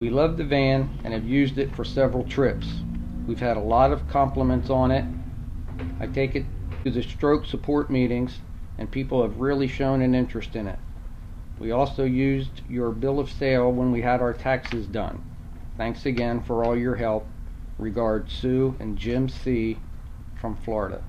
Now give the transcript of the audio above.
We love the van and have used it for several trips. We've had a lot of compliments on it. I take it to the stroke support meetings and people have really shown an interest in it. We also used your bill of sale when we had our taxes done. Thanks again for all your help. Regards Sue and Jim C. from Florida.